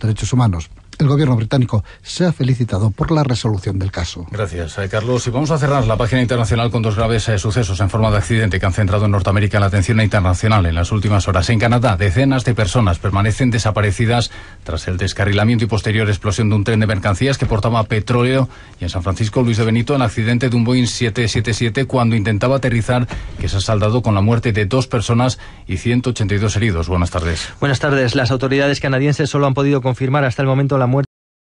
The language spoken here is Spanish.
Derechos Humanos. El gobierno británico se ha felicitado por la resolución del caso. Gracias, eh, Carlos. Y vamos a cerrar la página internacional con dos graves eh, sucesos en forma de accidente que han centrado en Norteamérica la atención internacional en las últimas horas. En Canadá, decenas de personas permanecen desaparecidas tras el descarrilamiento y posterior explosión de un tren de mercancías que portaba petróleo. Y en San Francisco, Luis de Benito, el accidente de un Boeing 777 cuando intentaba aterrizar, que se ha saldado con la muerte de dos personas y 182 heridos. Buenas tardes. Buenas tardes. Las autoridades canadienses solo han podido confirmar hasta el momento la